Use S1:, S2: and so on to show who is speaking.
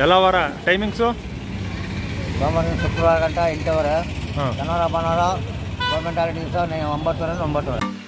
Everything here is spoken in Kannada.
S1: ಎಲ್ಲ ವಾರ?
S2: ಟೈಮಿಂಗ್ಸು
S1: ಶುಕ್ರವಾರ ಗಂಟೆ ಎಂಟುವರೆ.
S2: ಹಾಂ.
S1: ಶನಿವಾರ ಭಾನುವಾರ ಗೌರ್ಮೆಂಟ್ ಹಾಲಿಡೇ ದಿವಸ ಒಂಬತ್ತುವರೆ ಒಂಬತ್ತುವರೆ.